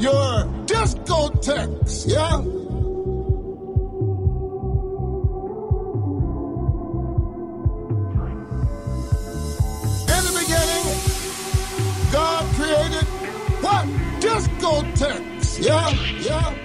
your discotheques, yeah? In the beginning, God created what? Discotheques, yeah, yeah.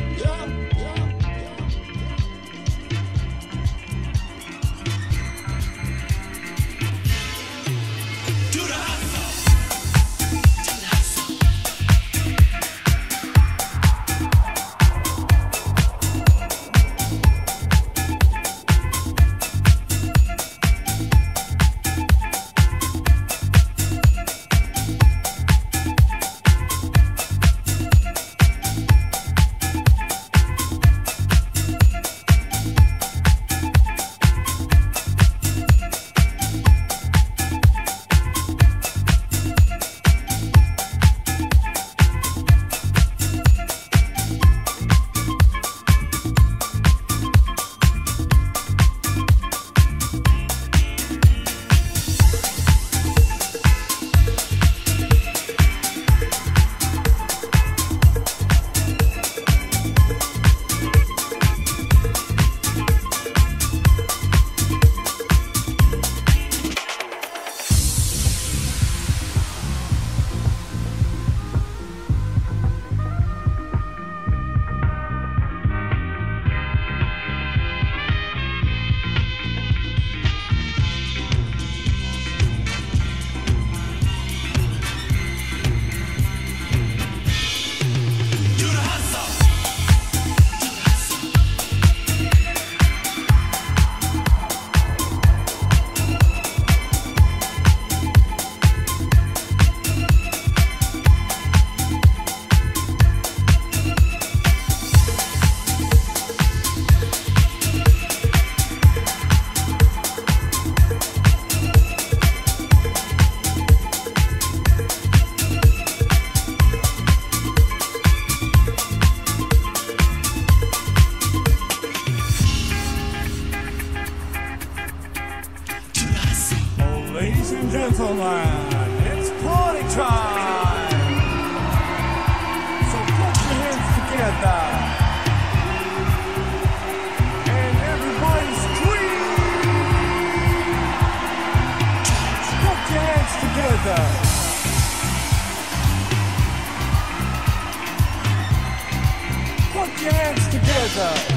and gentlemen, it's party time! So put your hands together and everybody scream! Put your hands together! hands together.